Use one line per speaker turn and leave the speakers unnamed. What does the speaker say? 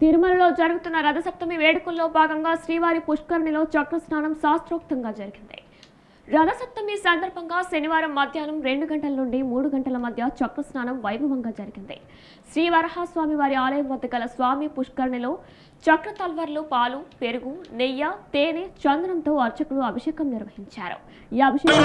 తిరుమలలో జరుగుతున్న రథసప్తమి వేడుకల్లో భాగంగా శ్రీవారి పుష్కరిణిలో చక్ర స్నానం శాస్త్రోక్తంగా జరిగింది. రథసప్తమి సందర్భంగా శనివారం మధ్యాహ్నం రెండు గంటల నుండి మూడు గంటల మధ్య చక్ర స్నానం వైభవంగా జరిగింది. శ్రీ వరహస్వామి వారి ఆలయం వద్ద గల స్వామి పుష్కరిణిలో చక్ర తల్వర్లు పాలు పెరుగు నెయ్యి తేనె చందనంతో అర్చకులు అభిషేకం నిర్వహించారు. ఈ అభిషేకం